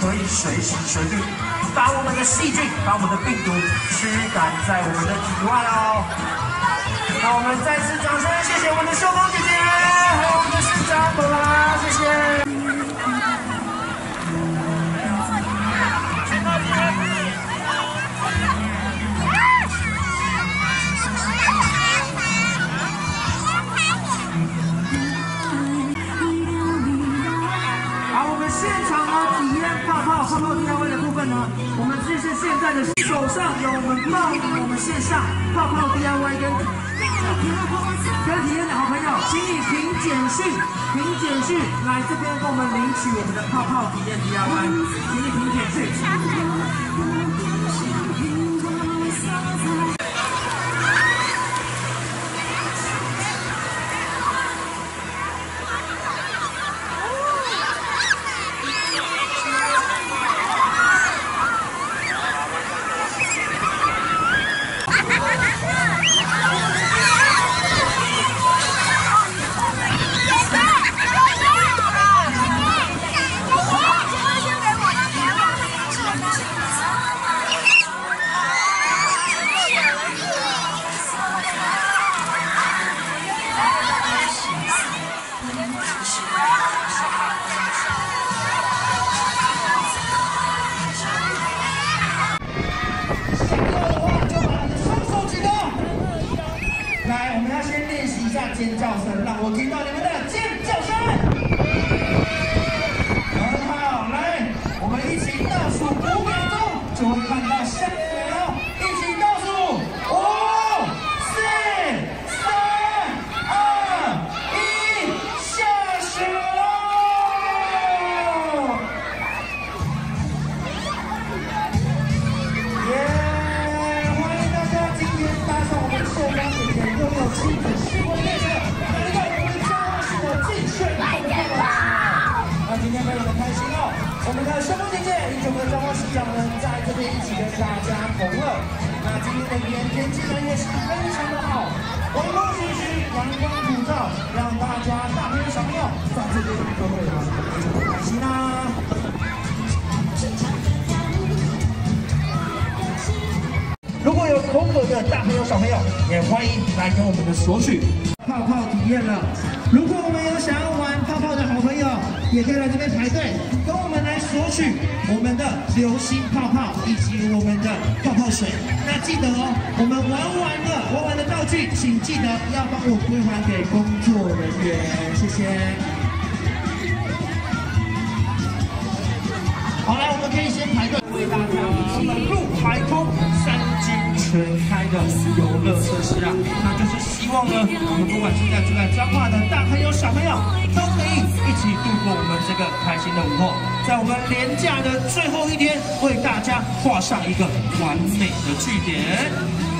可以随时随地把我们的细菌、把我们的病毒驱赶在我们的体外哦。那我们再次掌声，谢谢我们的秀峰姐姐，还有我们的市长爸爸，谢谢。我们这是现在的手上有我们报名我们线下泡泡 DIY 跟跟体验的好朋友，请你凭简讯，凭简讯来这边跟我们领取我们的泡泡体验 DIY，请你凭简讯。尖叫声，让我听到你们的尖叫声。很好，来，我们一起倒数五秒钟，就会看到下长们在这边一起跟大家同乐。那今天的炎天气呢也是非常的好，微风徐徐，阳光普照，让大家大朋友小朋友在这边都会玩的开心啦、如果有口渴的大朋友、小朋友，也欢迎来跟我们的索取泡泡体验了。如果我们有想要玩泡泡的好朋友，也可以来这边排队，跟我们来索取我们流星泡泡以及我们的泡泡水。那记得哦，我们玩完了玩完的道具，请记得要帮我归还给工作人员，谢谢。呢，我们不管现在住在彰化的大朋友小朋友，都可以一起度过我们这个开心的午后，在我们廉价的最后一天，为大家画上一个完美的句点。